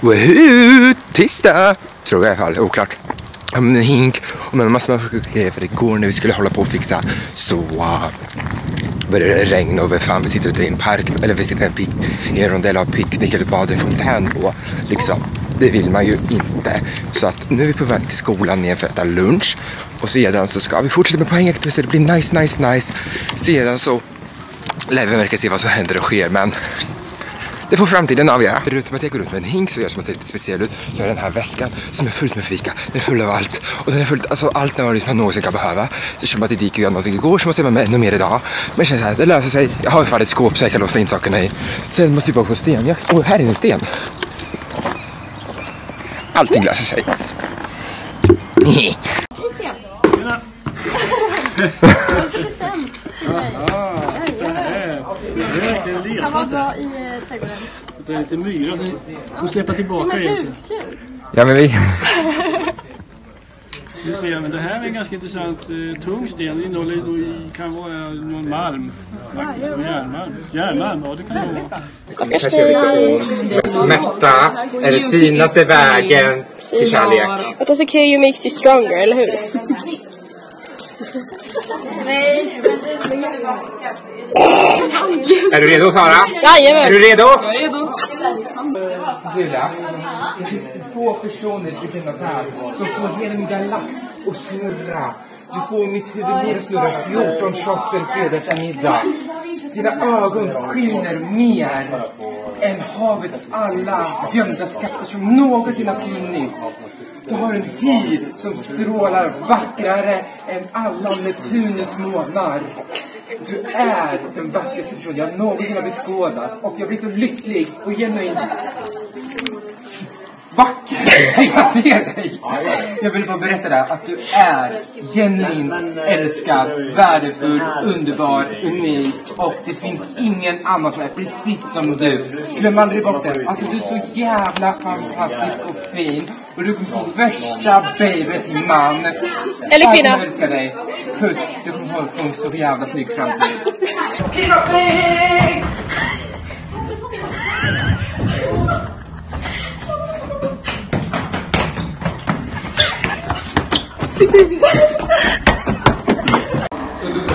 Woho! Tisdag! Tror jag i alla fall, oklart. Om en hink och med massor med grejer för igår när vi skulle hålla på och fixa så uh, började det regna och vi fan vi sitter ute i en park eller vi sitter i en, pick, i en rondell och picknick eller bad i en fontän på. Liksom. Det vill man ju inte. Så att nu är vi på väg till skolan igen för att äta lunch och sedan så ska vi fortsätta med poängjakten så det blir nice, nice, nice. Sedan så lär vi verka se vad som händer och sker men det får framtiden avgöra. Förutom att jag går runt med en hink som gör som att se lite speciell ut så är den här väskan som är fullt med fika. Den är full av allt. Och den är fullt, alltså allt när man någonsin kan behöva. Det känns som att det gick göra någonting igår så måste jag med ännu mer idag. Men det känns så här, det löser sig. Jag har i alla fall ett skåp så jag kan låsa in sakerna i. Sen måste vi bara på stenjakt. Åh, här är en sten. Allting löser sig. Han var bra i trädgården. Det är lite myra så ni får släppa tillbaka Men det. husdjur. Ja men vi... Vi ser, men det här är en ganska intressant eh, tung sten. Det innehåller då i, kan vara någon malm. Järnmalm. Järnmalm, ja det kan det vara. Stackars dig. Smärta är den finaste vägen till kärlek. What does it kill you makes you stronger, eller hur? Är du redo Sara? Är Jajamän! du redo? Jag är redo. Julia, det finns få personer i denna värld som får hela min galax att snurra. Du får mitt huvud ner och snurra 14 shots en fredagsmiddag. Dina ögon skiner mer än havets alla gömda skatter som någonsin har funnits. Du har en hy som strålar vackrare än alla Neptunus månar. Du är den vackraste person jag någonsin har beskådat och jag blir så lycklig och genuint vacker när jag ser dig. Jag vill bara berätta det att du är genuint älskad, värdefull, underbar, unik och det finns ingen annan som är precis som du. Glöm aldrig bort det. Alltså du är så jävla fantastisk och fin och du kommer få värsta babys man. Eller kvinna. Jag älskar dig. Puss. Du kommer få en så jävla snygg framtid.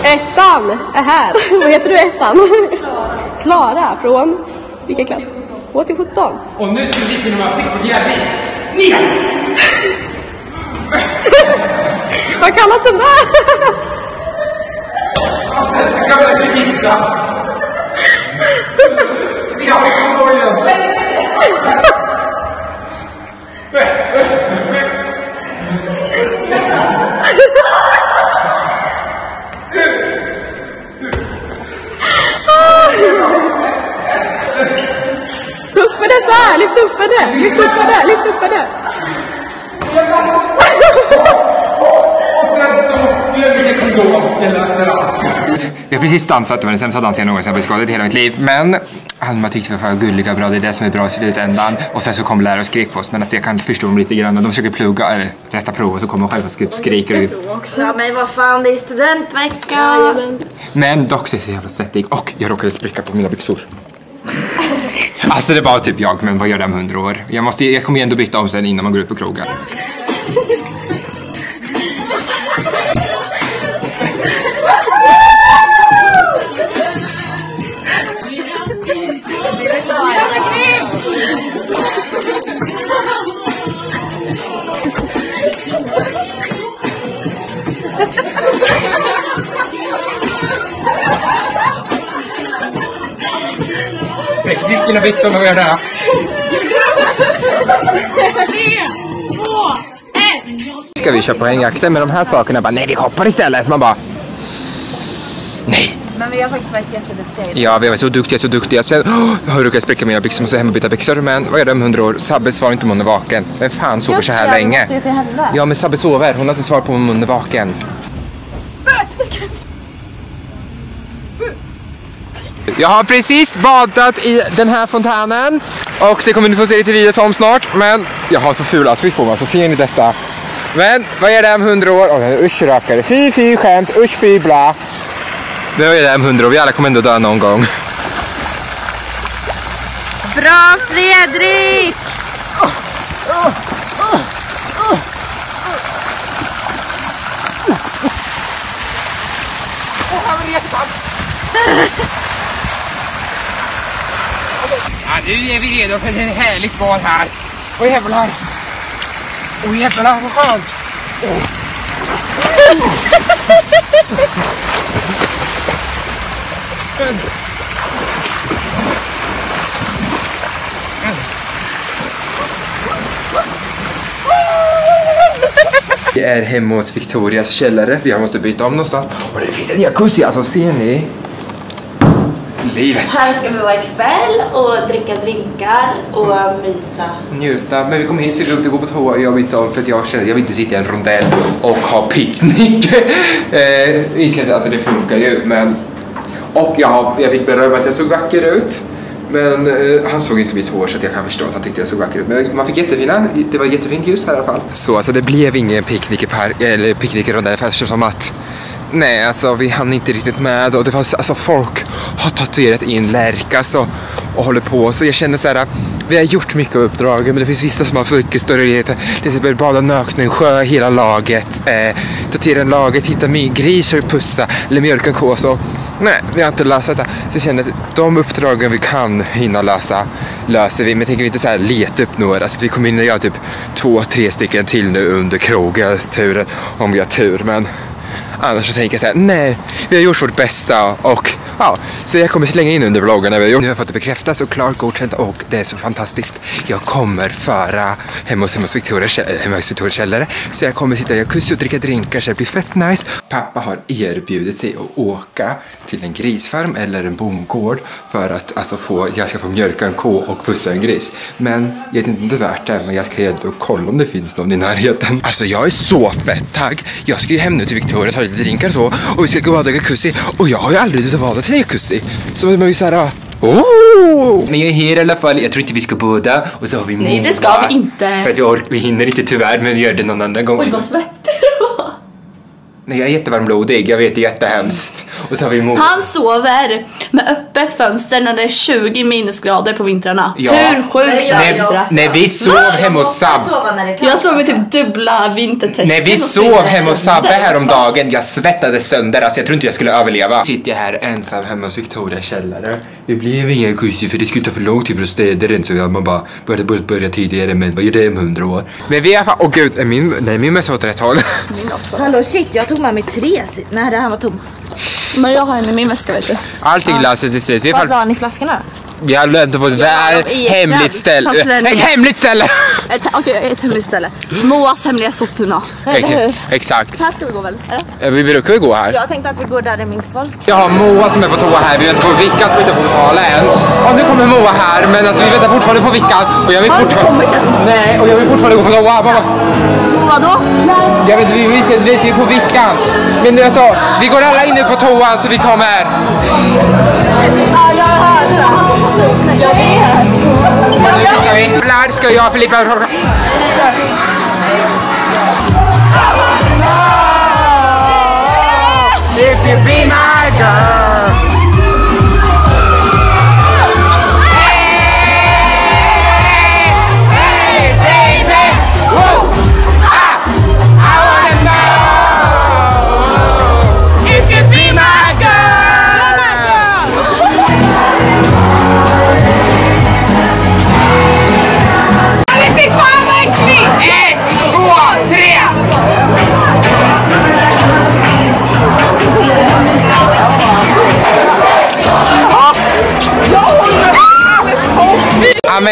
Ettan är här. Vad heter du ettan? Klara från vilken klass? 2 till 17. Och nu ska vi till nummer 6 på Gärdis. Nia! Vad kallas den där? Jag ska väl inte hitta. Vi har konvojen. Upp med det där! Lyft upp det! Lyft upp det! Lyft upp det! Och sen så glömmer jag kondom. Det löser allt. Vi har precis dansat. Det var den sämsta dansen jag någonsin har beskådat i hela mitt liv. Men Alma tyckte vi var för gulliga och bra. Det är det som är bra i slutändan. Och sen så kom lärare och skrek på oss. Men alltså jag kan förstå dem lite grann. De försöker plugga, eller rätta prov och så kommer de själva och skriker. Ja men vad fan, det är studentvecka. Men dock så är jag så jävla svettig. Och jag råkade spricka på mina byxor. Alltså det var typ jag, men vad gör det om hundra år? Jag, måste, jag kommer ju ändå byta om sen innan man går ut på krogen. dina byxor, vad gör det? Ska vi köra poängjakten med de här sakerna? Bara, nej, vi hoppar istället. Så man bara, nej. Men vi har faktiskt varit jätteduktiga. Ja, vi var så duktiga, så duktiga. Sen oh, jag har råkat spräcka mina byxor, måste hem och byta byxor. Men vad gör det om hundra år? Sabbe svarar inte om hon är vaken. Vem fan sover så här länge? Ja, men Sabbe sover. Hon har inte svar på om hon är vaken. Jag har precis badat i den här fontänen och det kommer ni få se lite videos om snart. Men jag har så ful outfit på mig så ser ni detta. Men vad är det om hundra år? Oh, usch rökare. Fy fy skäms. Usch fy bla. Men vad är det om hundra år? Vi alla kommer ändå dö någon gång. Bra Fredrik! Nu är vi redo för ett härligt bad här. Åh jävlar. Åh jävlar vad skönt. Vi är hemma hos Victorias källare. Vi måste byta om någonstans. Och det finns en jacuzzi, alltså ser ni? Livet. Här ska vi vara ikväll och dricka drinkar och mysa. Njuta. Men vi kom hit för vi behövde gå på toa och jag bytte om för att jag kände att jag vill inte sitta i en rondell och ha picknick. eh, egentligen, alltså det funkar ju men... Och jag, jag fick beröm att jag såg vacker ut. Men eh, han såg inte mitt hår så att jag kan förstå att han tyckte jag såg vacker ut. Men man fick jättefina, det var jättefint ljus här i alla fall. Så alltså det blev ingen picknick i park, eller picknick i rondell eftersom att Nej, alltså vi hann inte riktigt med och det var alltså folk har tatuerat in lärkas alltså, och, och håller på. Så jag känner så här vi har gjort mycket av uppdragen men det finns vissa som har mycket större grejer till exempel bada nakna i en sjö hela laget eh, tatuera en laget, hitta gris och pussa eller mjölka en ko så nej, vi har inte löst detta. Så jag känner att de uppdragen vi kan hinna lösa löser vi. Men tänker vi inte så här leta upp några. Så vi kommer hinna göra typ två, tre stycken till nu under krogen, om vi har tur men Annars så tänker jag så här, nej, vi har gjort vårt bästa och ja, så jag kommer slänga in under vloggen när vi har gjort. Nu har jag fått det bekräftat och klart godkänt och det är så fantastiskt. Jag kommer föra hemma hos, hemma hos Victoria, källare så jag kommer sitta i jacuzzi och dricka drinkar så det blir fett nice. Pappa har erbjudit sig att åka till en grisfarm eller en bondgård för att alltså få, jag ska få mjölka en ko och pussa en gris. Men jag vet inte om det är värt det, men jag ska hjälpa och kolla om det finns någon i närheten. Alltså jag är så fett tagg. Jag ska ju hem nu till Victoria och ta lite drinkar och så och vi ska gå och bada i jacuzzi och jag har ju aldrig varit jacuzzi. Så man ju såhär, oh! Men jag är här i alla fall, jag tror inte vi ska bada och så har vi Nej, det ska vi inte. För att vi, ork- vi hinner inte tyvärr, men vi gör det någon annan gång. Svettig du var. Nej, jag är jättevarmblodig, jag vet det är jättehemskt. Och så har vi mor. Han sover med öppet fönster när det är 20 minusgrader på vintrarna. Ja. Hur sjukt Nej, är det? När, vi sov hemma hos Sab sova när det är kallt. Jag sov med typ dubbla vintertäcken. När vi sov hemma hos. Sabbe häromdagen, jag svettades sönder, alltså jag tror inte jag skulle överleva. Sitter jag här ensam hemma hos Victoria källare. Det blev ingen jacuzzi för det skulle ta för lång tid för att städa den så jag man bara började börja, börja tidigare men vad gör det om hundra år? Men vi är fan, åh gud, är min, nej min mössa åt rätt håll. Hallå shit, jag tog med mig tre. Nej, det här var tom. Men jag har en i min väska vet du. Allting löser sig till slut. Vi, la ni flaskorna? Vi har lönt på ett väl hemligt ställe. Ett hemligt ställe! Ett, okej, ett hemligt ställe. Moas hemliga soptunna. Okej, Exakt. Här ska vi gå väl? Eller? Vi brukar ju gå här. Jag tänkte att vi går där det är minst folk. Jag har Moa som är på toa här, vi väntar på Vickan som inte får betala än. Och nu kommer Moa här, men alltså vi väntar fortfarande på Vickan. Och jag vill Har fortfarande... Nej, och jag vill fortfarande gå på toa. Mamma. Vadå? Jag vet, vi vet, vi vet ju på Vickan. Men nu alltså, vi går alla in nu på toan så vi kommer. Ja, jag hör. Jag vet. Nu fixar vi. Jävlar ska jag Filippa... If you be my girl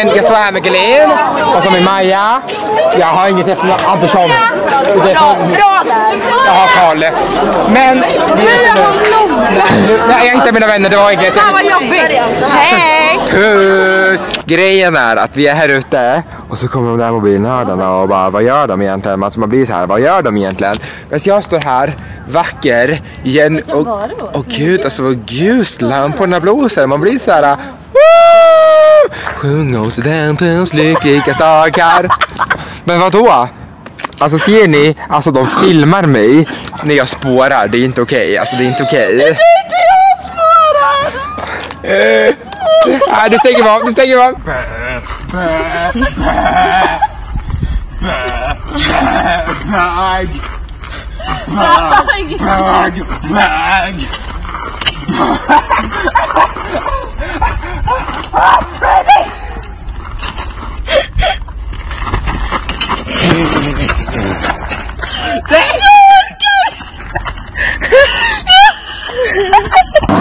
men jag står här med Glenn och så med Maja. Jag har inget efternamn, Andersson. Är från- Jag har Karl. Men... Nej, jag hittade mina vänner, det var inget. Fan vad jobbigt. Hej! Puss! Grejen är att vi är här ute och så kommer de där mobilnördarna och bara vad gör de egentligen? Alltså man blir så här, vad gör de egentligen? Men jag står här, vacker, igen och, och gud alltså vad ljust lamporna blåser. Man blir så här, "Woo! Sjung oss studentens lyckliga dagar. Men vad då? Alltså ser ni, alltså de filmar mig när jag spårar, det är inte okej. Alltså det är inte okej. Nej, du stänger av, du stänger av. Bag!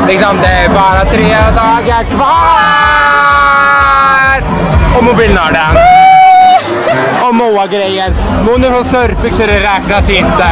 Liksom det är bara tre dagar kvar! Och mobilen har den. Och Moa-grejen. Hon är från Sörpik så det räknas inte.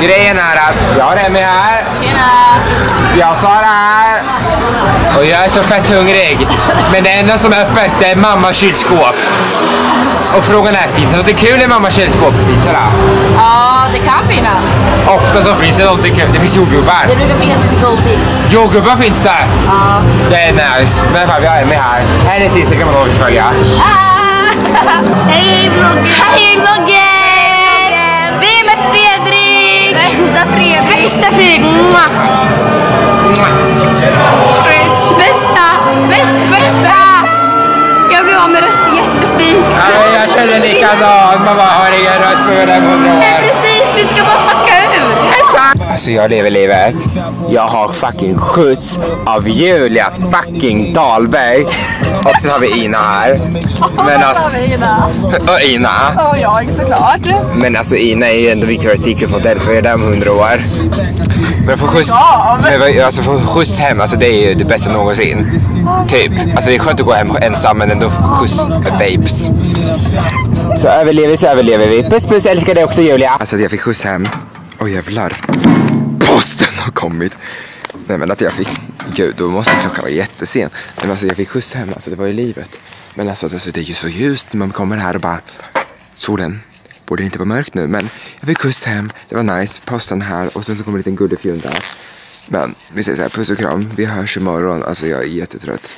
Grejen är att jag har Emmy här. Jag har Sara här. Och jag är så fett hungrig. Men det enda som är öppet det är mammas kylskåp. Och frågan är, finns det något kul i mammas kylskåp? Sara? Ja, det kan finnas. Ofta så finns det någonting kul. Det finns jordgubbar. Det brukar finnas lite godis. Jordgubbar finns där. Ja. Det är nice. Men fall, vi har Emmy här. Hennes Insta kan man nog följa. Hej likadant. Man bara har ingen röst på hur det hundra år. Precis, vi ska bara fucka ur. Alltså jag lever livet. Jag har fucking skjuts av Julia fucking Dahlberg. Och sen har vi Ina här. Men alltså, och Ina. Och jag såklart. Men alltså Ina är ju ändå Victoria's Secret modell så jag är där om hundra år. Men få skjuts, men, alltså få skjuts hem, alltså det är ju det bästa någonsin. Typ. Alltså det är skönt att gå hem ensam men ändå skjuts med babes. Så överlever vi så överlever vi. Puss puss, älskar dig också Julia. Alltså jag fick skjuts hem. Åh jävlar. Posten har kommit. Nej men att jag fick, gud då måste klockan vara jättesen. Men alltså jag fick skjuts hem, alltså det var ju livet. Men alltså, alltså det är ju så ljust när man kommer här och bara, solen, borde inte vara mörkt nu men jag fick skjuts hem, det var nice, posten här och sen så kommer en liten gullefjun där. Men vi säger så här, puss och kram, vi hörs imorgon, alltså jag är jättetrött.